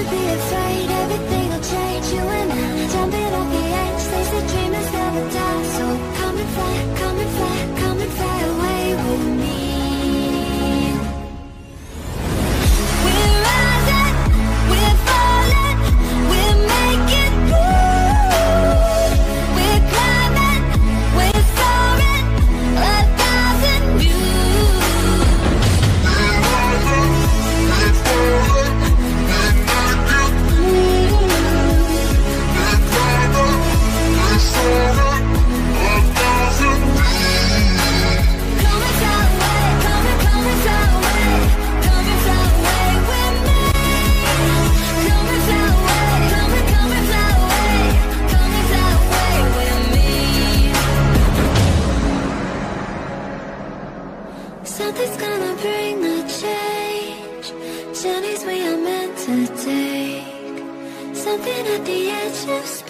Be afraid everything will change. You and I jumping off the edge, they say dreamers never die at the edge of space.